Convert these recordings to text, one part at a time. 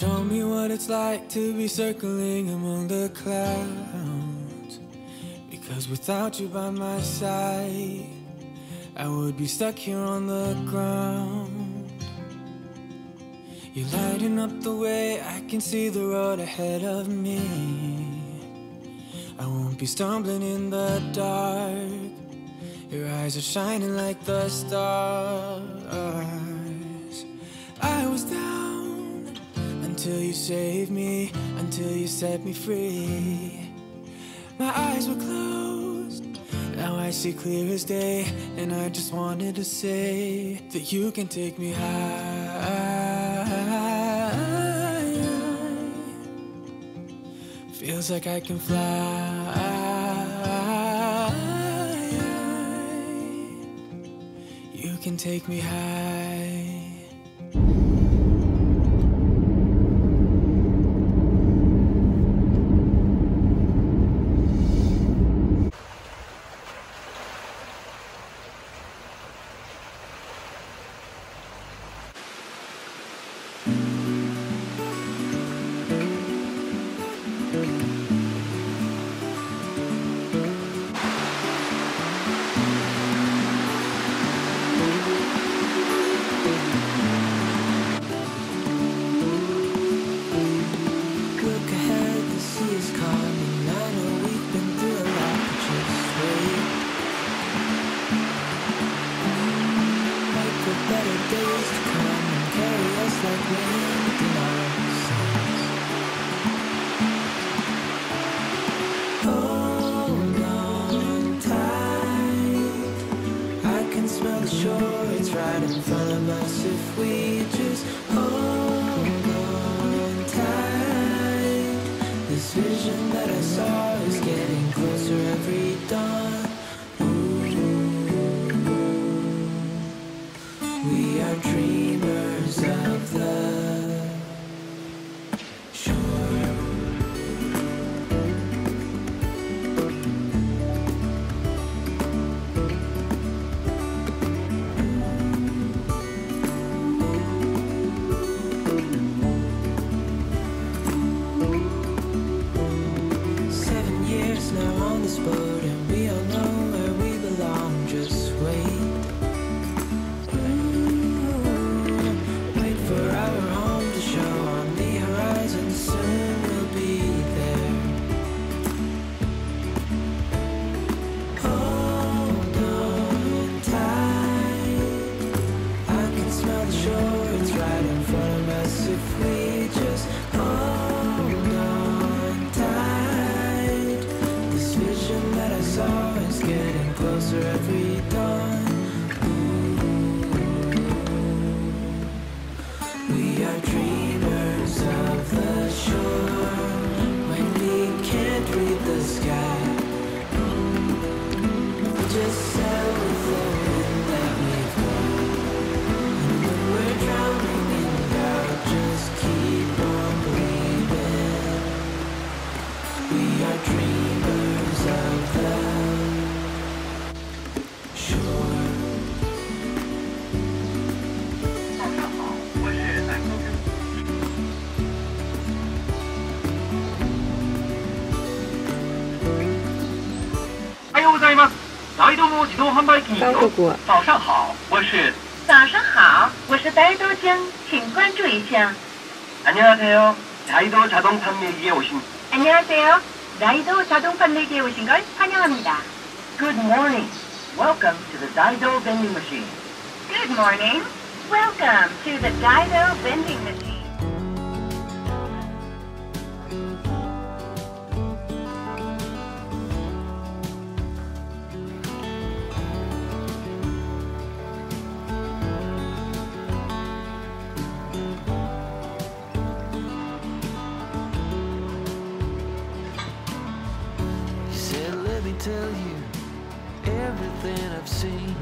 Show me what it's like to be circling among the clouds. Because without you by my side, I would be stuck here on the ground. You're lighting up the way, I can see the road ahead of me. I won't be stumbling in the dark. Your eyes are shining like the stars. I was down until you saved me, until you set me free. My eyes were closed, now I see clear as day, and I just wanted to say that you can take me high. Feels like I can fly. You can take me high. Hold We are dreamers of the 大道の自動販売機に高国国早上好，我是早上好，我是呆豆浆，请关注一下。 안녕하세요. 다이도 자동 판매기에 오신 안녕하세요. 라이도 자동 판매기에 오신 걸 환영합니다. Good morning. Welcome to the Daido vending machine. Good morning. Welcome to the Dido vending machine. something I've seen.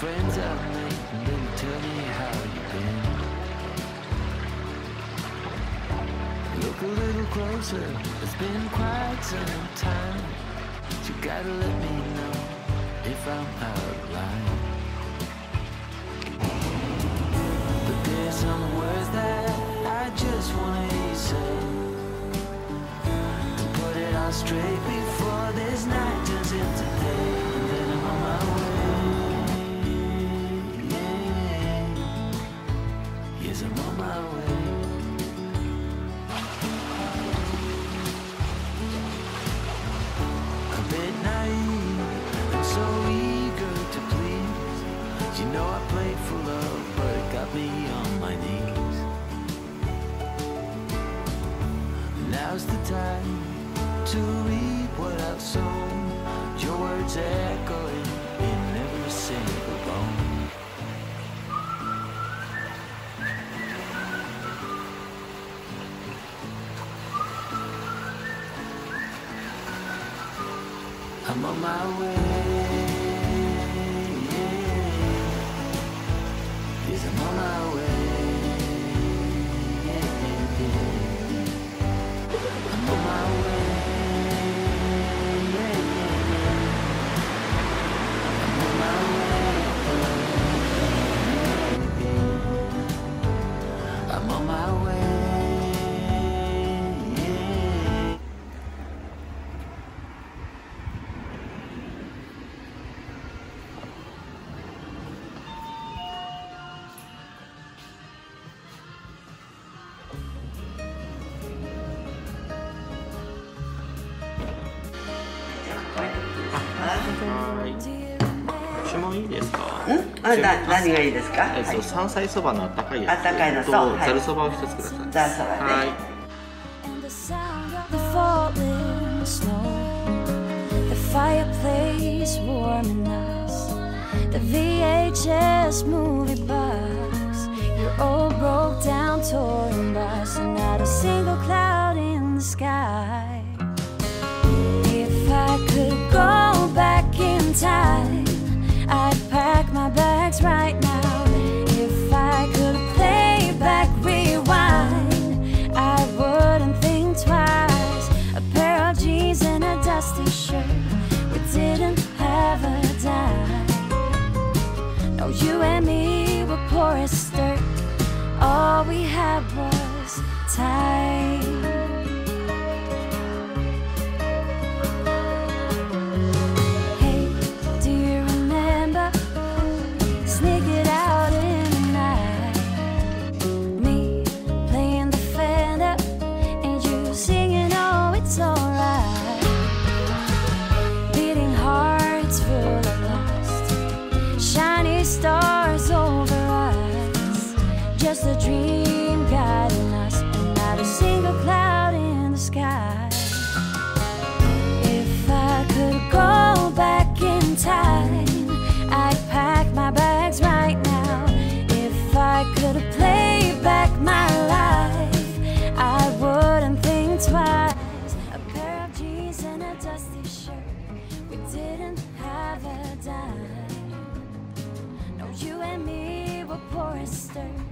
Friends I've made and didn't tell me how you've been. Look a little closer, it's been quite some time. But you gotta let me know if I'm out of line. But there's some words that I just wanna say. To put it all straight before this night turns into Now's the time to reap what I've sown. Your words echoing in every single bone. I'm on my way. ですか。んあな何がいいですか、えっと、はい、山菜そばのあったかいやつ。あったかいのとざるそばを一つください。ざるそばねはい。Fireplace warming us The VHS movie box Your old broke down touring bus And not a single cloud No, you and me were poor as dirt. All we had was time dream guiding us, and not a single cloud in the sky. If I could go back in time, I'd pack my bags right now. If I could play back my life, I wouldn't think twice. A pair of jeans and a dusty shirt. We didn't have a dime. No, you and me were poor as dirt.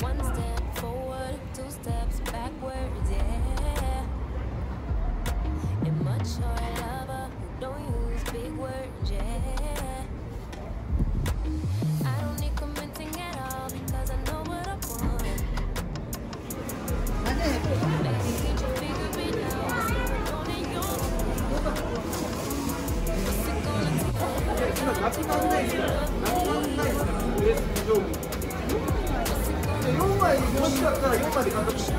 One step forward, two steps backward, yeah. And lover uh, don't use big words, yeah. I don't need commenting at I know what I want. 学から4まで監督して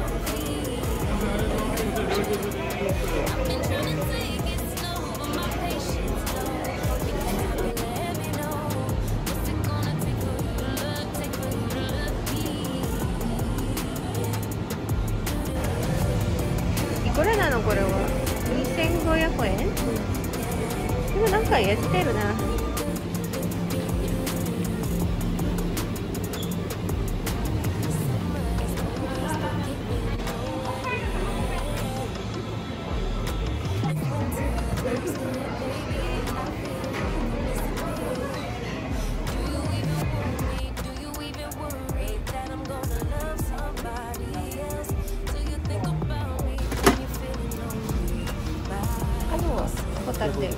いなのこれは？2500円、うん、でもなんかやってるな。かってる。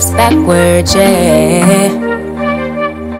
steps backwards, yeah.